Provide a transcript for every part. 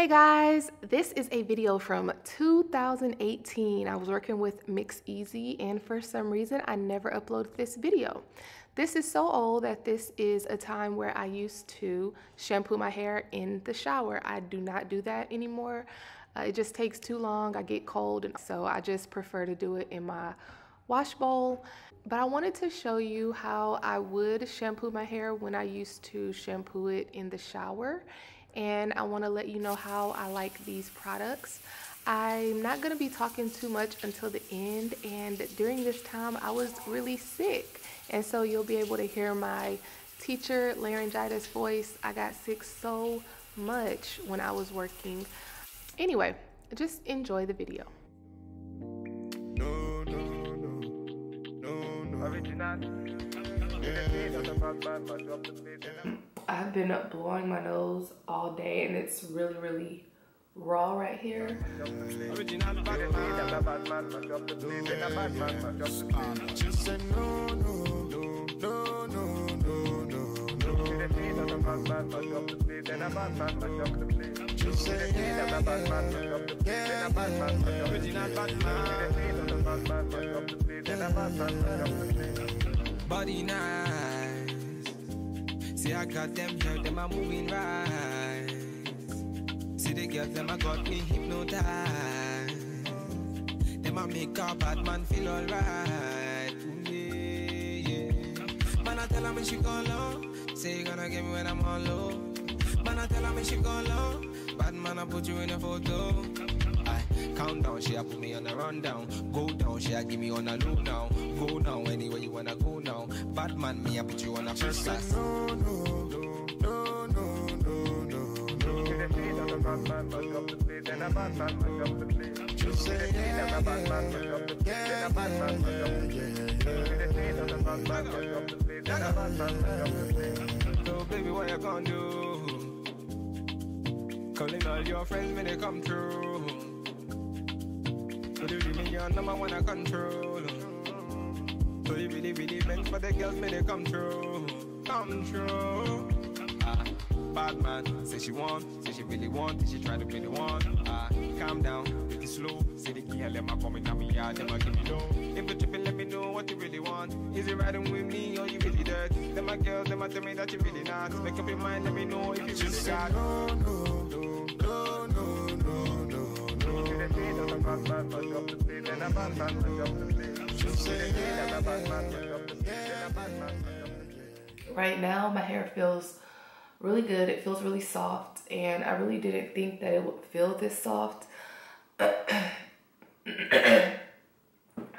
Hey guys, this is a video from 2018. I was working with MixEasy and for some reason I never uploaded this video. This is so old that this is a time where I used to shampoo my hair in the shower. I do not do that anymore. Uh, it just takes too long. I get cold and so I just prefer to do it in my wash bowl. But I wanted to show you how I would shampoo my hair when I used to shampoo it in the shower and I want to let you know how I like these products. I'm not going to be talking too much until the end and during this time I was really sick and so you'll be able to hear my teacher laryngitis voice. I got sick so much when I was working. Anyway, just enjoy the video. No, no, no, I've been blowing my nose all day and it's really, really raw right here. Body nice See, I got them here, them are moving right. See, the girls, them I got me hypnotized. Them I make a bad man feel alright. Yeah, yeah. Man, I tell her when she go low. Say you gonna get me when I'm on low. Man, I tell her when she go low. Bad man, I put you in a photo. I count down, she a put me on a rundown. Go down, she a give me on a loop now. Go now, anywhere you wanna go now. Bad man, me I put you on a first class. No, no, no, no, no, no, no, no. Bad man, but up the place, then a bad man, but up the place. Just say yeah, a bad man, but up the place, then a bad man, but up the place. So baby, what you gonna do? Calling all your friends when they come through. Really your number one I control. So you really, really meant for the girls when they come through. Come through. Ah, bad man, say she want, say she really want, say she try to play the one. Ah, calm down, take it slow. Say the girl, let my come in me yard, them give me low. If you tripping, let me know what you really want. Is it riding with me or you really dirt? Them my girls, them tell me that you really not. Make up your mind, let me know if you really got. No, no, no, no, Right now, my hair feels really good. It feels really soft, and I really didn't think that it would feel this soft. I'm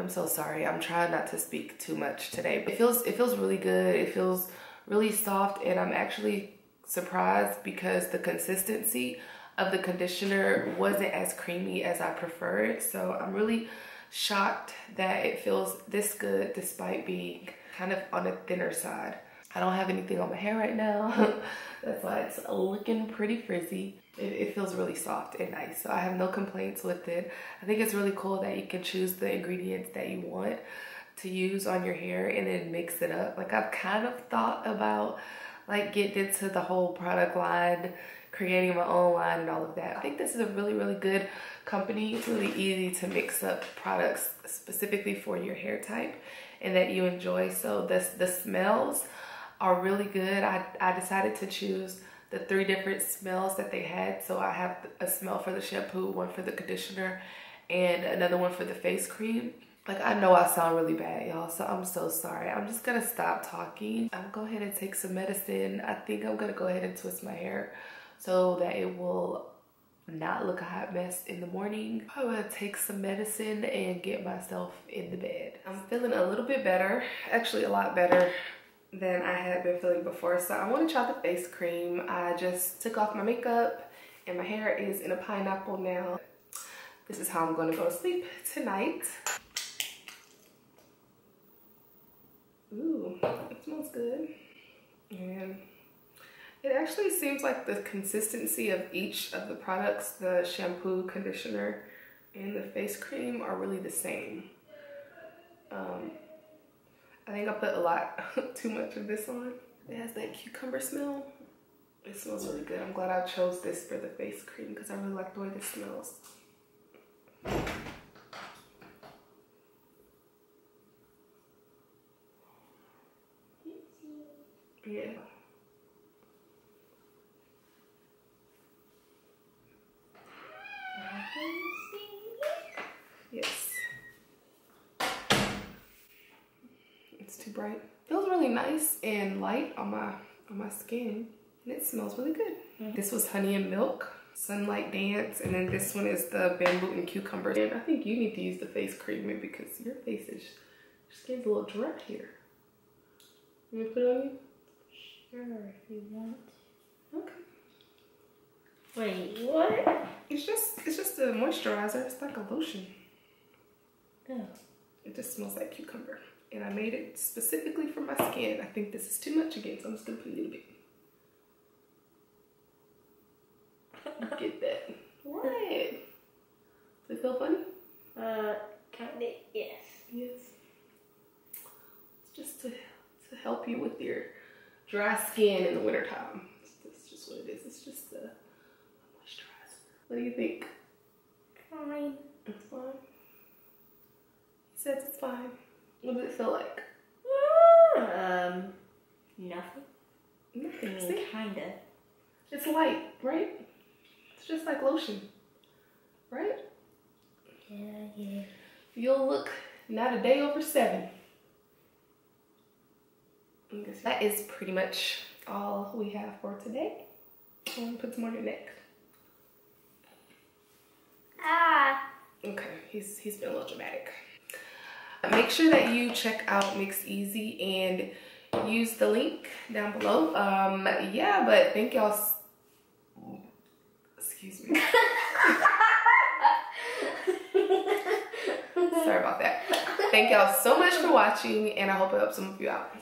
so sorry. I'm trying not to speak too much today. It feels it feels really good. It feels really soft, and I'm actually surprised because the consistency of the conditioner wasn't as creamy as I preferred. So I'm really shocked that it feels this good despite being kind of on the thinner side. I don't have anything on my hair right now. That's why it's looking pretty frizzy. It, it, feels really soft and nice. So I have no complaints with it. I think it's really cool that you can choose the ingredients that you want to use on your hair and then mix it up. Like I've kind of thought about like getting into the whole product line creating my own line and all of that. I think this is a really, really good company. It's really easy to mix up products specifically for your hair type and that you enjoy. So this, the smells are really good. I, I decided to choose the three different smells that they had. So I have a smell for the shampoo, one for the conditioner, and another one for the face cream. Like, I know I sound really bad, y'all, so I'm so sorry. I'm just gonna stop talking. I'm gonna go ahead and take some medicine. I think I'm gonna go ahead and twist my hair so that it will not look a hot mess in the morning. I'm gonna take some medicine and get myself in the bed. I'm feeling a little bit better, actually a lot better than I had been feeling before. So I wanna try the face cream. I just took off my makeup and my hair is in a pineapple now. This is how I'm gonna go to sleep tonight. Ooh, it smells good. And it actually seems like the consistency of each of the products, the shampoo, conditioner, and the face cream are really the same. Um, I think I put a lot, too much of this on. It has that cucumber smell. It smells really good. I'm glad I chose this for the face cream because I really like the way this smells. Yeah. Yes. It's too bright. Feels really nice and light on my on my skin. And it smells really good. Mm -hmm. This was honey and milk, sunlight dance, and then this one is the bamboo and cucumber. And I think you need to use the face cream because your face is, your skin's a little dry here. You want to put it on you? Sure, if you want. Okay. Wait, what? It's just, it's just a moisturizer. It's like a lotion. Oh. It just smells like cucumber. And I made it specifically for my skin. I think this is too much again, so I'm just gonna put a little bit. Get that. What? Does it feel funny? Uh, kinda, yes. Yes. It's just to, to help you with your dry skin in the wintertime. That's just what it is. It's just a moisturizer. What do you think? Fine. It's fine. He says it's fine. What does it feel like? Um, nothing. Nothing. I kinda. It's light, right? It's just like lotion, right? Yeah, yeah. You'll look not a day over seven. That is pretty much all we have for today. I'm gonna put some on your neck. Ah. Okay, he's he's been a little dramatic. Make sure that you check out MixEasy and use the link down below. Um, yeah, but thank y'all Excuse me. Sorry about that. Thank y'all so much for watching and I hope it helps some of you out.